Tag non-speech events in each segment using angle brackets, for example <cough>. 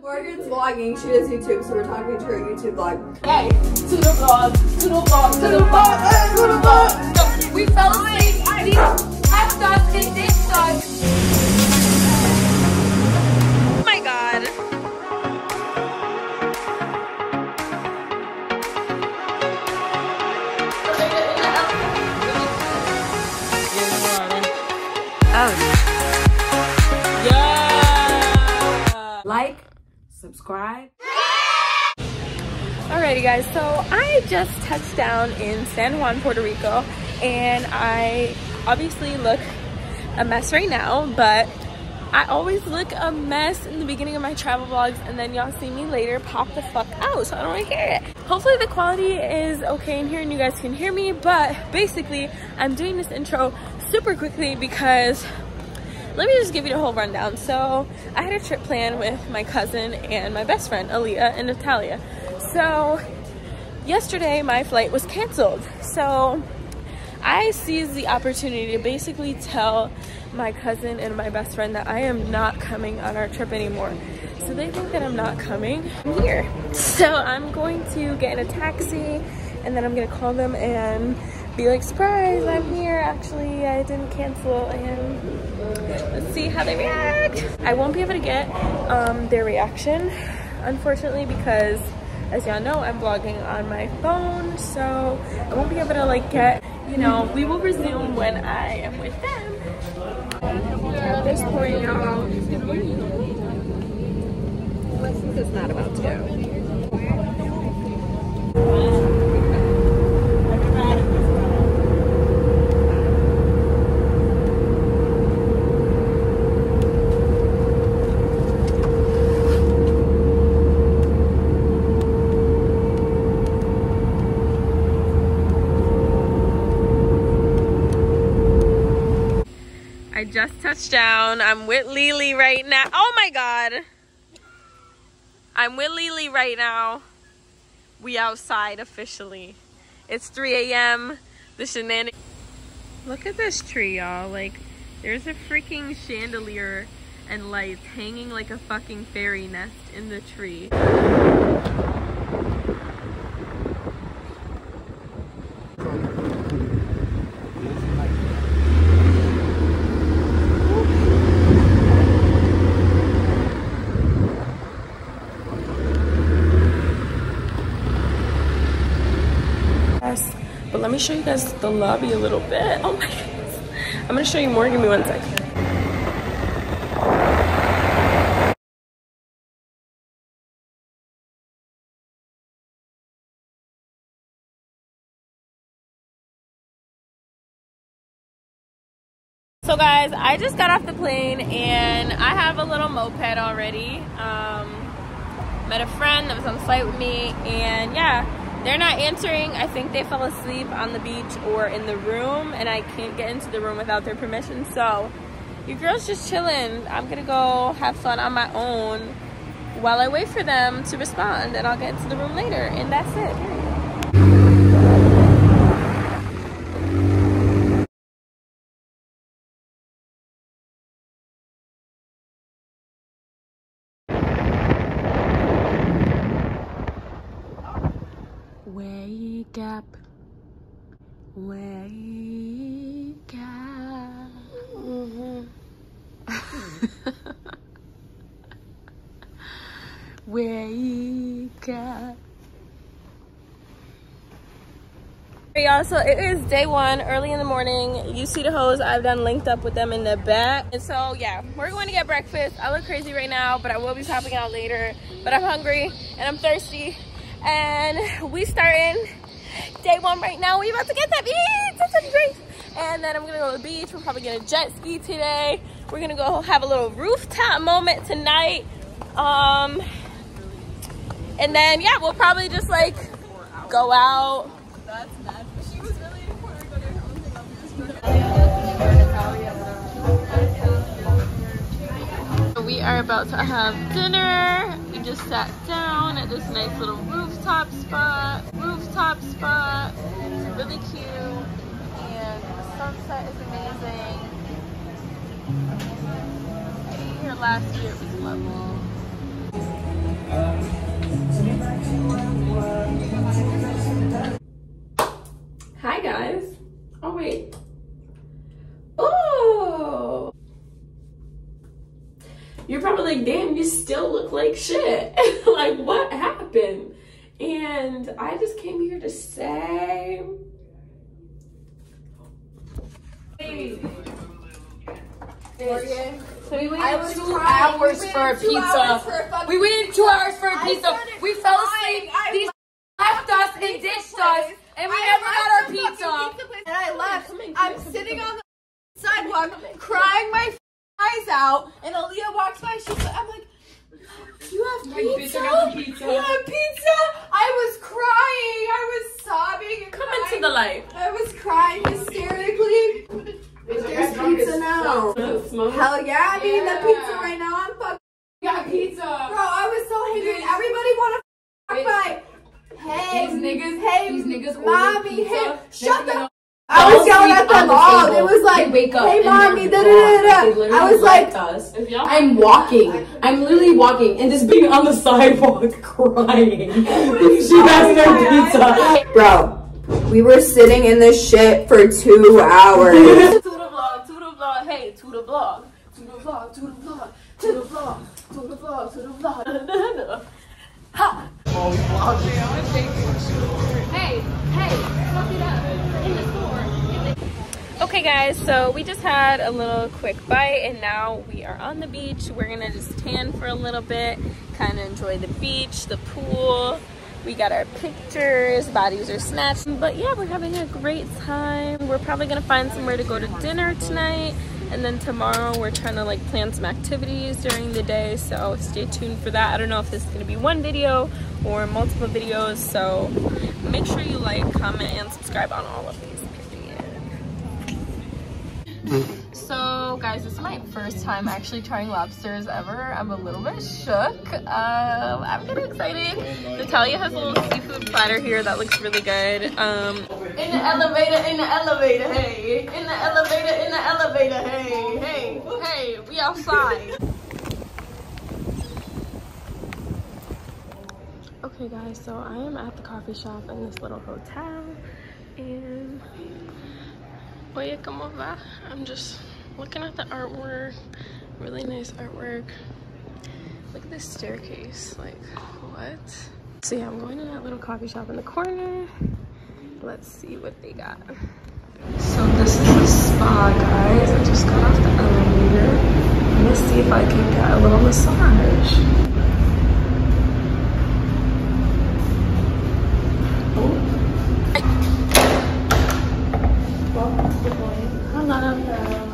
Morgan's vlogging. She does YouTube, so we're talking to her YouTube vlog. Hey, to the vlog, to the vlog, to the vlog, hey, to the vlog. No, we fell asleep. These effed us and ditched us. Oh my god. Oh. Yeah. Like, subscribe. Alrighty guys, so I just touched down in San Juan, Puerto Rico, and I obviously look a mess right now, but I always look a mess in the beginning of my travel vlogs, and then y'all see me later pop the fuck out, so I don't really care. Hopefully the quality is okay in here and you guys can hear me, but basically I'm doing this intro super quickly because let me just give you the whole rundown. So I had a trip planned with my cousin and my best friend, Aaliyah and Natalia. So yesterday my flight was canceled. So I seized the opportunity to basically tell my cousin and my best friend that I am not coming on our trip anymore. So they think that I'm not coming. I'm here. So I'm going to get in a taxi and then I'm gonna call them and be like, surprise, I'm here. Actually, I didn't cancel and let's see how they react. I won't be able to get um, their reaction, unfortunately, because as y'all know, I'm vlogging on my phone, so I won't be able to like get, you know, we will resume when I am with them. At this point, y'all, this is not about to go. Just touched down. I'm with Lily right now. Oh my god. I'm with Lily right now. We outside officially. It's 3 a.m. The shenanigans. Look at this tree, y'all. Like, there's a freaking chandelier and lights hanging like a fucking fairy nest in the tree. Yes, but let me show you guys the lobby a little bit. Oh my goodness. I'm gonna show you more. Give me one second. So guys, I just got off the plane and I have a little moped already. Um, met a friend that was on the flight with me and yeah, they're not answering. I think they fell asleep on the beach or in the room and I can't get into the room without their permission. So your girl's just chilling. I'm gonna go have fun on my own while I wait for them to respond and I'll get into the room later and that's it. Period. Wake up. Wake up. Wake up. Hey y'all, so it is day one, early in the morning. You see the hoes, I've done linked up with them in the back. And so yeah, we're going to get breakfast. I look crazy right now, but I will be popping out later. But I'm hungry and I'm thirsty. And we starting day one right now. We about to get some eats and some drinks. And then I'm gonna go to the beach. We're probably gonna jet ski today. We're gonna go have a little rooftop moment tonight. Um, and then yeah, we'll probably just like go out. We are about to have dinner. We just sat down at this nice little rooftop spot. Rooftop spot. It's really cute. And the sunset is amazing. I ate here last year. It was lovely. Hi guys. Oh wait. Oh. You're probably like, damn, you still look like shit. <laughs> like what happened? And I just came here to say So we waited two crying. hours We for a two pizza. hours for a fucking we waited two hours for a I pizza. We fell asleep. I These left us and ditched us, and we I never got our the pizza. And I left. Come in, come I'm in, come in, sitting come on the sidewalk, crying my eyes out, and Aaliyah walks by. She's like, I'm like, you have pizza? You have pizza? I was crying. I was sobbing. And come crying. into the light. I was crying hysterically. There's pizza now. Hell yeah, I'm eating the pizza right now. I'm fucking. got pizza. Bro, I was so hungry. Everybody want to fuck. Hey, These niggas, hey, these niggas mommy, pizza. hey, shut the. you I was yelling at them the all. table. It was like, wake up hey, mommy, da da da da. I was like, us. I'm walking. I'm literally walking and just being on the sidewalk <laughs> crying. <laughs> she has no pizza. bro, we were sitting in this shit for two hours. <laughs> to the vlog, to the vlog, vlog, to the vlog, to the vlog, to the vlog, to the vlog, to the vlog. <laughs> ha! Hey, hey, fuck it up in the. Okay, guys, so we just had a little quick bite, and now we are on the beach. We're gonna just tan for a little bit, kind of enjoy the beach, the pool. We got our pictures, bodies are snatched. But yeah, we're having a great time. We're probably gonna find somewhere to go to dinner tonight. And then tomorrow we're trying to like plan some activities during the day. So stay tuned for that. I don't know if this is gonna be one video or multiple videos. So make sure you like, comment, and subscribe on all of these. Period. Mm. So guys, this is my first time actually trying lobsters ever. I'm a little bit shook. Um, I'm kind of excited. Natalia has a little seafood platter here that looks really good. Um, in the elevator, in the elevator, hey. In the elevator, in the elevator, hey, hey, hey. We outside. Okay guys, so I am at the coffee shop in this little hotel and oye como va? I'm just looking at the artwork, really nice artwork. Look at this staircase, like what? So yeah, I'm going to that little coffee shop in the corner. Let's see what they got. So this is the spa, guys. I just got off the elevator. I'm gonna see if I can get a little massage.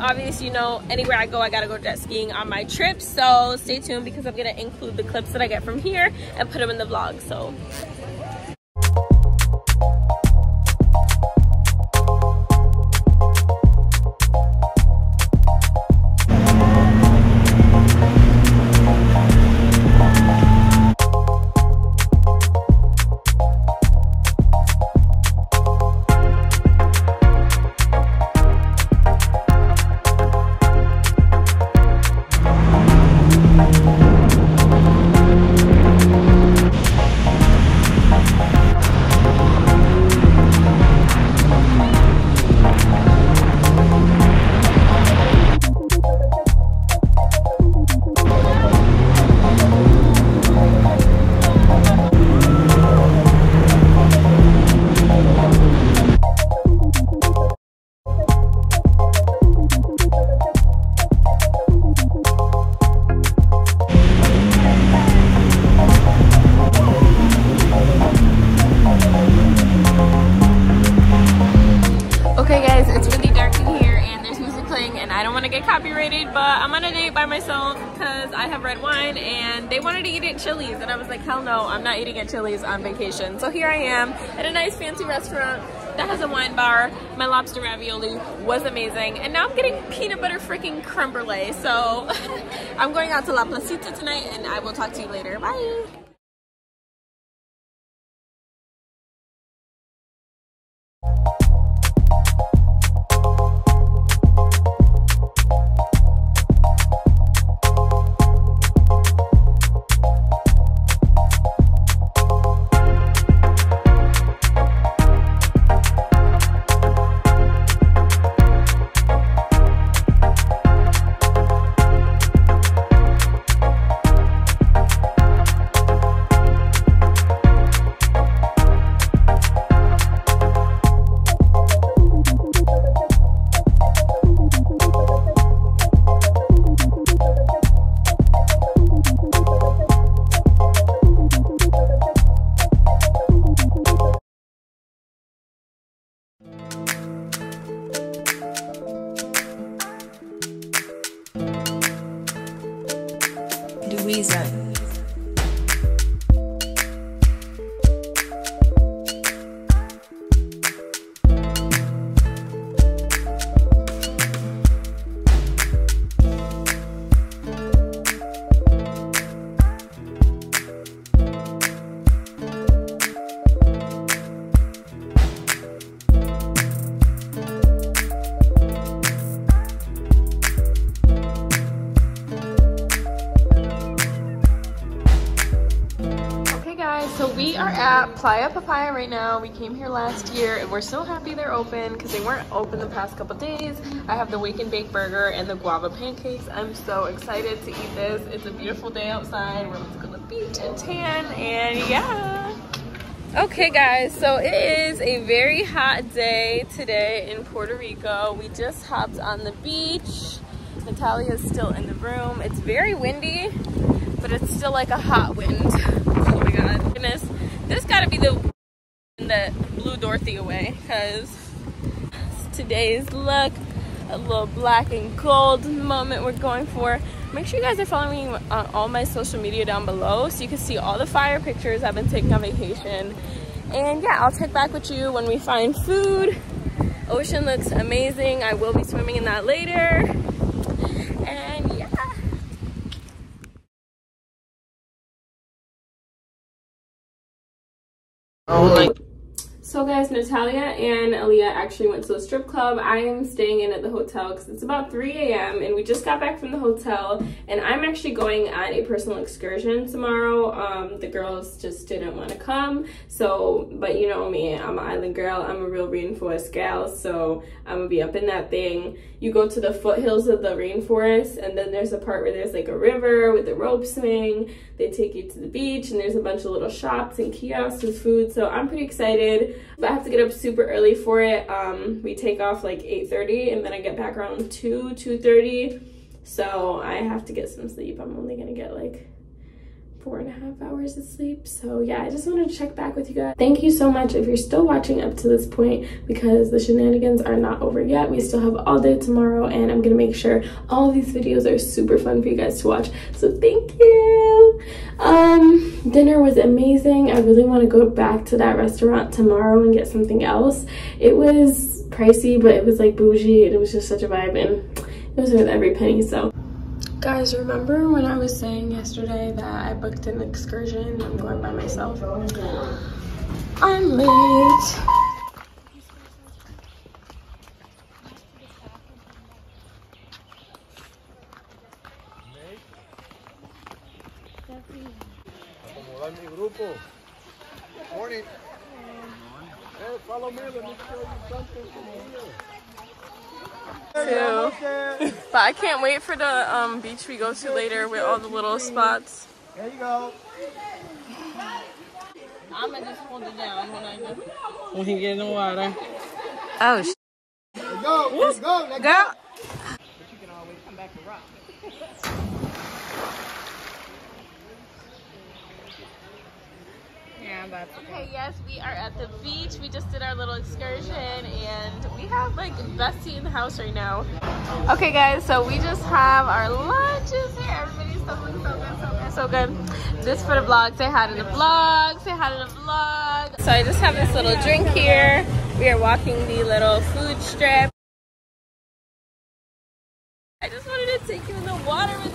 Obviously, you know, anywhere I go, I gotta go jet skiing on my trip. So stay tuned because I'm gonna include the clips that I get from here and put them in the vlog. So have red wine and they wanted to eat at Chili's and I was like, hell no, I'm not eating at Chili's on vacation. So here I am at a nice fancy restaurant that has a wine bar. My lobster ravioli was amazing and now I'm getting peanut butter freaking creme brulee. So <laughs> I'm going out to La Placita tonight and I will talk to you later. Bye! Are Playa Papaya right now. We came here last year and we're so happy they're open because they weren't open the past couple days. I have the wake and bake burger and the guava pancakes. I'm so excited to eat this. It's a beautiful day outside. We're about to go to the beach and tan and yeah. Okay guys, so it is a very hot day today in Puerto Rico. We just hopped on the beach. Natalia is still in the room. It's very windy, but it's still like a hot wind. Oh my god. Goodness. This gotta be the that blew Dorothy away because today's look, a little black and gold moment we're going for. Make sure you guys are following me on all my social media down below so you can see all the fire pictures I've been taking on vacation. And yeah, I'll check back with you when we find food. Ocean looks amazing. I will be swimming in that later. Oh, like so guys, Natalia and Aaliyah actually went to a strip club. I am staying in at the hotel because it's about 3 a.m. and we just got back from the hotel and I'm actually going on a personal excursion tomorrow. Um, the girls just didn't want to come. So, but you know me, I'm an island girl. I'm a real rainforest gal. So I'm gonna be up in that thing. You go to the foothills of the rainforest and then there's a part where there's like a river with a rope swing. They take you to the beach and there's a bunch of little shops and kiosks with food. So I'm pretty excited. But I have to get up super early for it. Um, we take off like 8.30 and then I get back around 2, 2.30. So I have to get some sleep. I'm only gonna get like four and a half hours of sleep. So yeah, I just wanted to check back with you guys. Thank you so much if you're still watching up to this point because the shenanigans are not over yet. We still have all day tomorrow and I'm gonna make sure all these videos are super fun for you guys to watch. So thank you. Um, dinner was amazing. I really want to go back to that restaurant tomorrow and get something else. It was pricey, but it was like bougie and it was just such a vibe and it was worth every penny. So Guys, remember when I was saying yesterday that I booked an excursion? I'm going by myself. I'm late. acomodar mi grupo. Morning. Hey, follow me. Let me show you something Too. But I can't wait for the um, beach we go to later with all the little spots. There you go. I'm gonna just hold it down when I go. When he get in the water. Oh, sh- Let's go. Let's go. Let's <laughs> girl. Okay, yes, we are at the beach. We just did our little excursion and we have like Bestie in the house right now. Okay guys, so we just have our lunches here. Everybody's so good, so good, so good, so good. This for the vlog. Say hi to the vlog. Say hi to the vlog. So I just have this little drink here. We are walking the little food strip. I just wanted to take you in the water with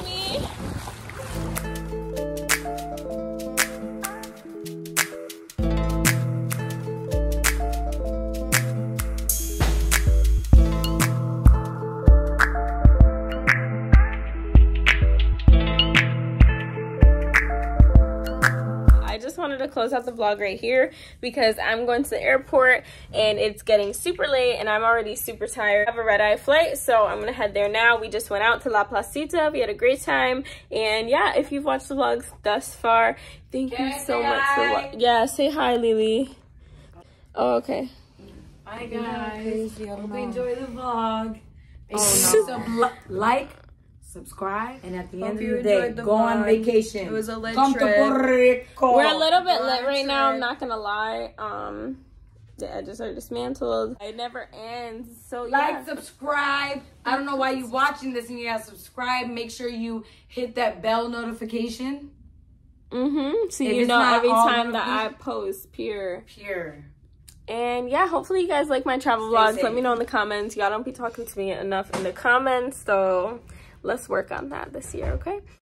wanted to close out the vlog right here because I'm going to the airport and it's getting super late and I'm already super tired. I have a red eye flight, so I'm gonna head there now. We just went out to La Placita. We had a great time. And yeah, if you've watched the vlogs thus far, thank you so much for watching. Yeah, say hi, Lily. Oh, okay. Hi guys. Hope you enjoy the vlog. <laughs> Oh, so, like, subscribe, and at the end of the day, the go on vacation. It was a lit Come trip. to Rico. We're a little bit lit Relax, right now, I'm not gonna lie. Um the edges are dismantled. It never ends. So yeah. Like, subscribe. I don't know why you're watching this and you gotta subscribe. Make sure you hit that bell notification. Mm-hmm. So If you know every time that I post pure. Pure. And yeah, hopefully you guys like my travel Stay vlogs. safe. Let me know in the comments. Y'all don't be talking to me enough in the comments. So let's work on that this year, okay?